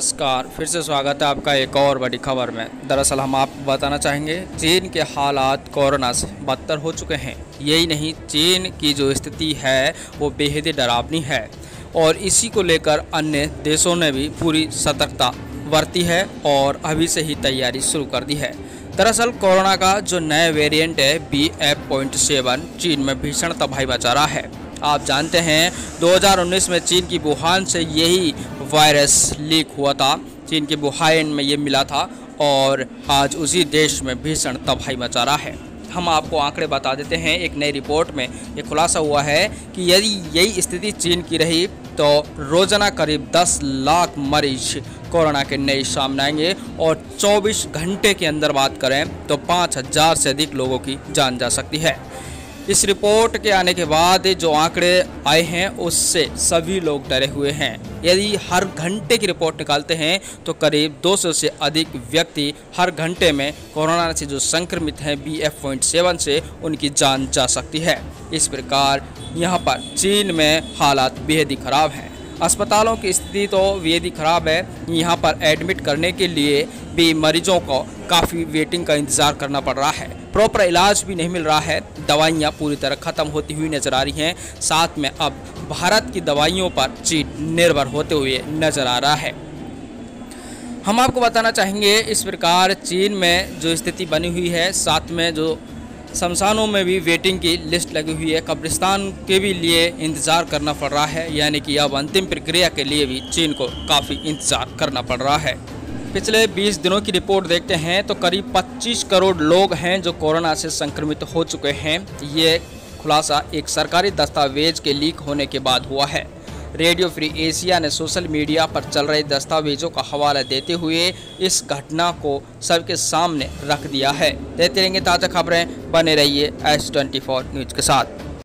नमस्कार, फिर से स्वागत है आपका एक और बड़ी खबर में। दरअसल हम आपको बताना चाहेंगे, चीन के हालात कोरोना से बदतर हो चुके हैं। यही नहीं, चीन की जो स्थिति है, वो बेहद डरावनी है। और इसी को लेकर अन्य देशों ने भी पूरी सतर्कता बरती है और अभी से ही तैयारी शुरू कर दी है। दरअसल कोरोना का जो नया वेरिएंट है बी एफ़ पॉइंट सेवन चीन में भीषण तबाही मचा रहा है। आप जानते हैं 2019 में चीन की वुहान से यही वायरस लीक हुआ था, चीन के वुहान में ये मिला था और आज उसी देश में भीषण तबाही मचा रहा है। हम आपको आंकड़े बता देते हैं, एक नई रिपोर्ट में ये खुलासा हुआ है कि यदि यही स्थिति चीन की रही तो रोज़ाना करीब 10 लाख मरीज़ कोरोना के नए सामने आएँगे और 24 घंटे के अंदर बात करें तो 5000 से अधिक लोगों की जान जा सकती है। इस रिपोर्ट के आने के बाद जो आंकड़े आए हैं, उससे सभी लोग डरे हुए हैं। यदि हर घंटे की रिपोर्ट निकालते हैं तो करीब 200 से अधिक व्यक्ति हर घंटे में कोरोना से जो संक्रमित हैं बी एफ़ पॉइंट सेवन से उनकी जान जा सकती है। इस प्रकार यहाँ पर चीन में हालात बेहद ही खराब हैं। अस्पतालों की स्थिति तो बेहद ही खराब है। यहाँ पर एडमिट करने के लिए भी मरीजों को काफ़ी वेटिंग का इंतज़ार करना पड़ रहा है। प्रॉपर इलाज भी नहीं मिल रहा है। दवाइयाँ पूरी तरह ख़त्म होती हुई नज़र आ रही हैं। साथ में अब भारत की दवाइयों पर चीन निर्भर होते हुए नज़र आ रहा है। हम आपको बताना चाहेंगे, इस प्रकार चीन में जो स्थिति बनी हुई है, साथ में जो शमशानों में भी वेटिंग की लिस्ट लगी हुई है, कब्रिस्तान के भी लिए इंतज़ार करना पड़ रहा है। यानी कि अब अंतिम प्रक्रिया के लिए भी चीन को काफ़ी इंतज़ार करना पड़ रहा है। पिछले 20 दिनों की रिपोर्ट देखते हैं तो करीब 25 करोड़ लोग हैं जो कोरोना से संक्रमित हो चुके हैं। ये खुलासा एक सरकारी दस्तावेज़ के लीक होने के बाद हुआ है। रेडियो फ्री एशिया ने सोशल मीडिया पर चल रहे दस्तावेजों का हवाला देते हुए इस घटना को सबके सामने रख दिया है। देते रहेंगे ताज़ा खबरें। बने रहिए एस ट्वेंटी न्यूज़ के साथ।